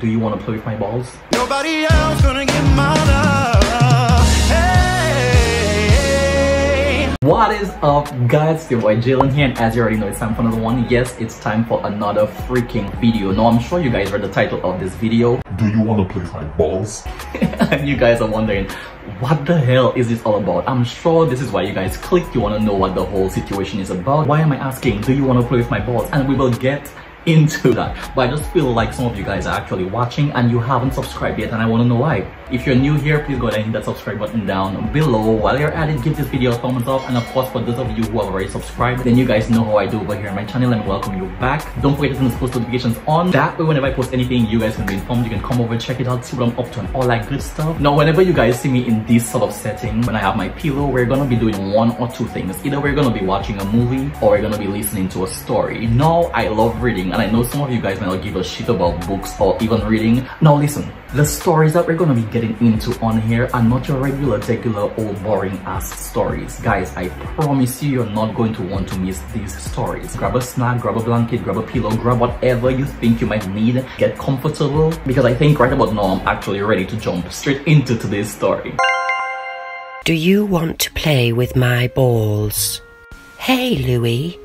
Do you want to play with my balls? Nobody else gonna get my love. Hey. What is up guys, it's your boy Jaylen here and as you already know it's time for another one. Yes, it's time for another freaking video. Now I'm sure you guys read the title of this video. Do you want to play with my balls? and you guys are wondering, what the hell is this all about? I'm sure this is why you guys clicked. You want to know what the whole situation is about. Why am I asking, do you want to play with my balls? And we will get into that. But i just feel like some of you guys are actually watching and you haven't subscribed yet and i want to know why if you're new here please go ahead and hit that subscribe button down below. While you're at it give this video a thumbs up and of course for those of you who have already subscribed then you guys know how i do over here on my channel and welcome you back. Don't forget to turn the post notifications on. That way whenever i post anything you guys can be informed. You can come over check it out see what i'm up to and all that good stuff. Now whenever you guys see me in this sort of setting when i have my pillow we're gonna be doing one or two things. Either we're gonna be watching a movie or we're gonna be listening to a story. Now i love reading and i know some of you guys might not give a shit about books or even reading. Now listen, the stories that we're gonna be getting into on here are not your regular, regular, old, boring ass stories. Guys, I promise you, you're not going to want to miss these stories. Grab a snack, grab a blanket, grab a pillow, grab whatever you think you might need. Get comfortable because I think right about now, I'm actually ready to jump straight into today's story. Do you want to play with my balls? Hey, Louie.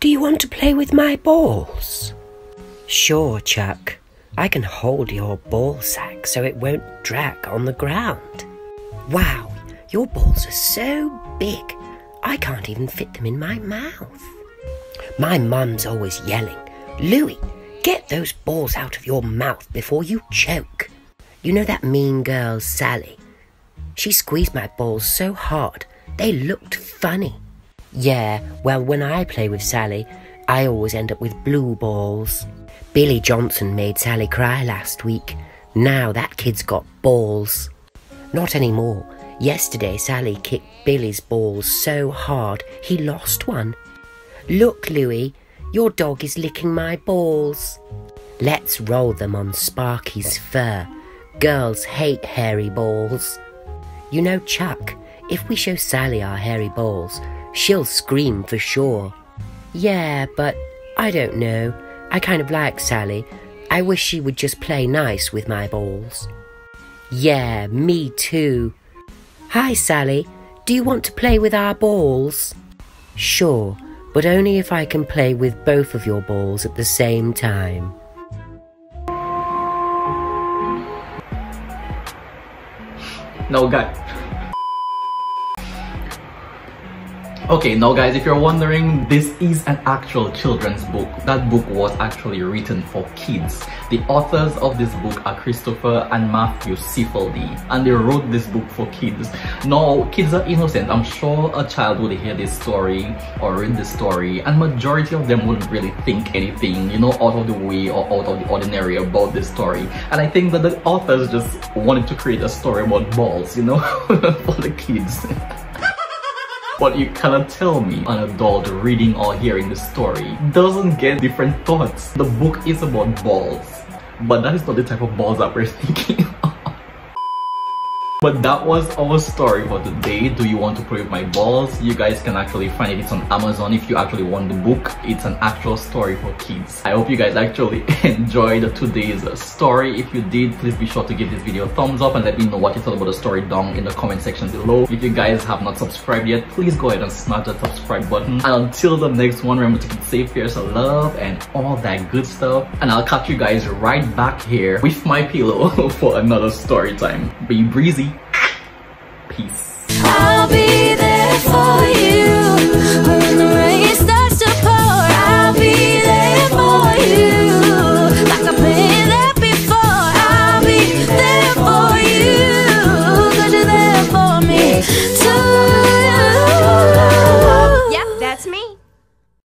Do you want to play with my balls? Sure, Chuck. I can hold your ball sack so it won't drag on the ground. Wow, your balls are so big, I can't even fit them in my mouth. My mum's always yelling, Louie, get those balls out of your mouth before you choke. You know that mean girl, Sally? She squeezed my balls so hard, they looked funny. Yeah, well, when I play with Sally, I always end up with blue balls. Billy Johnson made Sally cry last week. Now that kid's got balls. Not anymore. Yesterday, Sally kicked Billy's balls so hard he lost one. Look, Louie, your dog is licking my balls. Let's roll them on Sparky's fur. Girls hate hairy balls. You know, Chuck, if we show Sally our hairy balls, she'll scream for sure. Yeah, but I don't know. I kind of like Sally. I wish she would just play nice with my balls. Yeah, me too. Hi, Sally. Do you want to play with our balls? Sure, but only if I can play with both of your balls at the same time. No, guys. Okay, now guys, if you're wondering, this is an actual children's book. That book was actually written for kids. The authors of this book are Christopher and Matthew Cifaldi, and they wrote this book for kids. Now, kids are innocent. I'm sure a child would hear this story or read this story, and majority of them wouldn't really think anything, you know, out of the way or out of the ordinary about this story. And I think that the authors just wanted to create a story about balls, you know, for the kids. But you cannot tell me an adult reading or hearing the story doesn't get different thoughts. The book is about balls, but that is not the type of balls that we're thinking but that was our story for today. Do you want to with my balls? You guys can actually find it. It's on Amazon if you actually want the book. It's an actual story for kids. I hope you guys actually enjoyed today's story. If you did, please be sure to give this video a thumbs up and let me know what you thought about the story down in the comment section below. If you guys have not subscribed yet, please go ahead and smash that subscribe button. And until the next one, remember to keep safe, fierce, love, and all that good stuff. And I'll catch you guys right back here with my pillow for another story time. Be breezy. Peace.